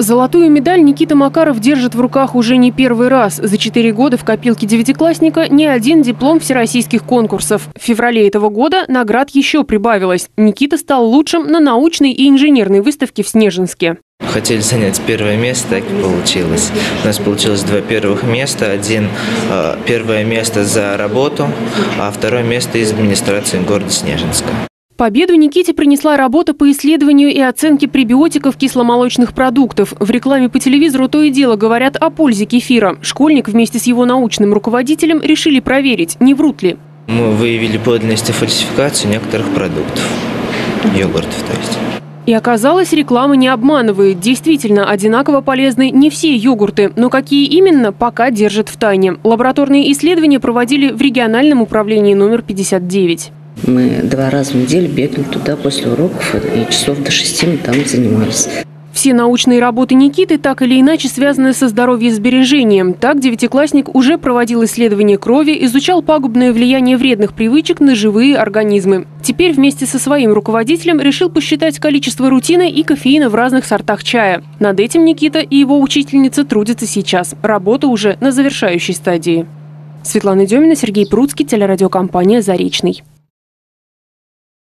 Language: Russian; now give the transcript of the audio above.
Золотую медаль Никита Макаров держит в руках уже не первый раз. За четыре года в копилке девятиклассника не один диплом всероссийских конкурсов. В феврале этого года наград еще прибавилось. Никита стал лучшим на научной и инженерной выставке в Снежинске. Хотели занять первое место, так и получилось. У нас получилось два первых места. Один э, первое место за работу, а второе место из администрации города Снежинска. Победу Никите принесла работа по исследованию и оценке пребиотиков кисломолочных продуктов. В рекламе по телевизору то и дело говорят о пользе кефира. Школьник вместе с его научным руководителем решили проверить, не врут ли. Мы выявили подлинность и фальсификацию некоторых продуктов. Йогуртов, то есть. И оказалось, реклама не обманывает. Действительно, одинаково полезны не все йогурты, но какие именно, пока держат в тайне. Лабораторные исследования проводили в региональном управлении номер 59. Мы два раза в неделю бегали туда после уроков, и часов до шести мы там занимались. Все научные работы Никиты так или иначе связаны со здоровьем-сбережением. Так, девятиклассник уже проводил исследования крови, изучал пагубное влияние вредных привычек на живые организмы. Теперь вместе со своим руководителем решил посчитать количество рутина и кофеина в разных сортах чая. Над этим Никита и его учительница трудятся сейчас. Работа уже на завершающей стадии. Светлана Демина, Сергей Пруцкий, телерадиокомпания «Заречный».